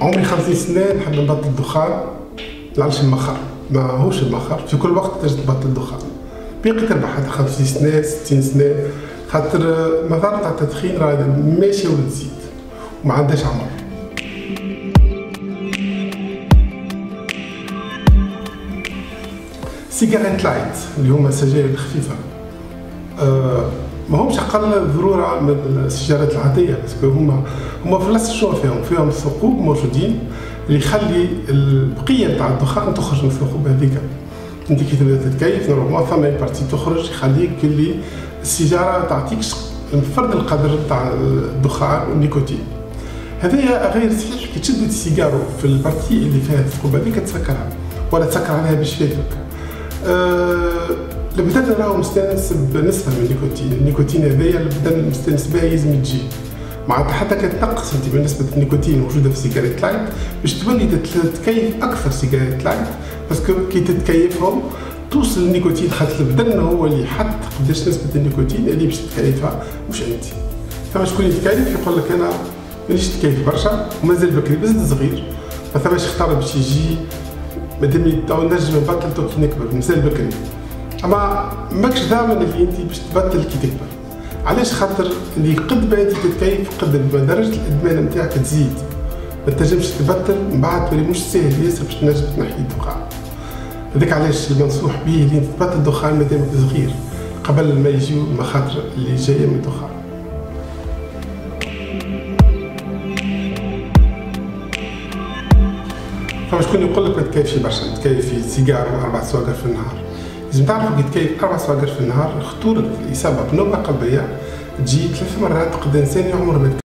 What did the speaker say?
عمري 50 سنه نحب نبطل الدخان لعلش المخر. ما هوش المخر في كل وقت تجد تبطل الدخان. بقي تربح حتى 50 سنه 60 سنه خاطر مضار تاع التدخين راه ماشي ولا تزيد وما عندهاش عمر. سيجارات light اللي هما السجاير الخفيفه أه ما همش أقل ضررا من السيجارات العادية parce que هما هما في نفس الشغل فيهم فيهم ثقوب موجودين اللي يخلي البقية تاع الدخان تخرج من الثقوب هذيك أنت كي تبدأ تتكيف normalement ثم partie تخرج يخليك اللي السيجاره تعطيك فرد القدر تاع الدخان والنيكوتين. هذايا غير صحيح كي تشد السيجارو في ال partie اللي فيها الثقوب هذيك تسكرها ولا تسكر عليها بشفافك أه البدن راهو مستأنس بنسبة من النيكوتين، النيكوتين هذايا البدن مستأنس بها لازم تجي معناتها حتى تنقص أنت من نسبه النيكوتين موجودة في سيجاره light باش تولي تتكيف أكثر سيجاره light parce que كي تتكيفهم توصل النيكوتين خاطر البدن هو اللي يحط قداش نسبة النيكوتين اللي باش تكيفها مش أنت. ثم شكون يتكيف يقول لك أنا مانيش تكيف برشا ومازال بكري بزيد صغير. فثما يختار باش يجي مادام تو نجم نبطل تو كي نكبر مازال بكري. أما ماكش ضامن اللي انت باش تبطل كي تكبر علاش خاطر اللي قد ما انت تتكيف قد ما درجه الإدمان نتاعك تزيد. ما تنجمش تبطل من بعد تولي مش ساهل ياسر باش تنجم تنحي الدخان هذاك علاش المنصوح به اللي أنت تبطل الدخان مادامك صغير قبل ما يجيو المخاطر اللي جاية من الدخان فما شكون يقول لك ما تكيفش برشا تكيف في سيجار وأربع سواقر في النهار. لازم تعرفوا كي تكيف أربع سواقر في النهار خطورة الإصابة بنوبة قلبيه تجي ثلاث مرات قد إنسان يعمر